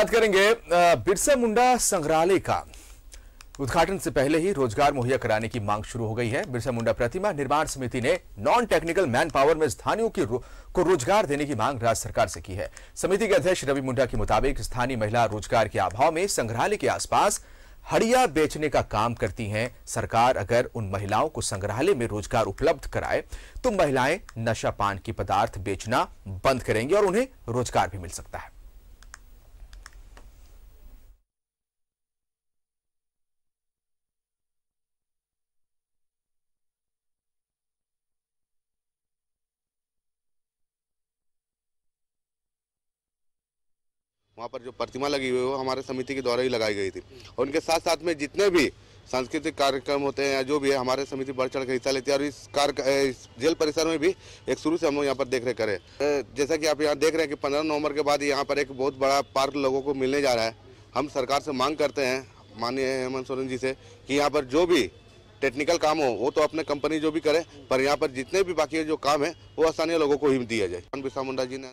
बात करेंगे बिरसा मुंडा संग्रहालय का। उद्घाटन से पहले ही रोज़गार मुहैया कराने की मांग शुरू हो गई है। बिरसा मुंडा प्रतिमा निर्माण समिति ने नॉन टेक्निकल मैन पावर में स्थानियों की रो, को रोज़गार देने की मांग राज्य सरकार से की है। समिति के अध्यक्ष रवि मुंडा के मुताबिक स्थानीय महिला रोज़गार के अभाव में संग्रहालय के आसपास हड़िया बेचने का काम करती हैं। सरकार अगर उन महिलाओं को संग्रहालय में रोज़गार उपलब्ध कराए तो महिलाएँ नशा पान की पदार्थ बेचना बंद करेंगी और उन्हें रोज़गार भी मिल सकता है। वहाँ पर जो प्रतिमा लगी हुई है, वो हमारे समिति के द्वारा ही लगाई गई थी। और उनके साथ साथ में जितने भी सांस्कृतिक कार्यक्रम होते हैं या जो भी है, हमारे समिति बढ़ चढ़ कर हिस्सा लेती है और इस कार्य जेल परिसर में भी एक शुरू से हम लोग यहाँ पर देख रेख करें। जैसा कि आप यहाँ देख रहे हैं कि पंद्रह नवंबर के बाद यहाँ पर एक बहुत बड़ा पार्क लोगों को मिलने जा रहा है। हम सरकार से मांग करते हैं, माननीय हेमंत सोरेन जी से, कि यहाँ पर जो भी टेक्निकल काम हो, वो तो अपने कंपनी जो भी करे, पर यहाँ पर जितने भी बाकी जो काम है, वो स्थानीय लोगों को ही दिया जाए। बिरसा मुंडा जी ने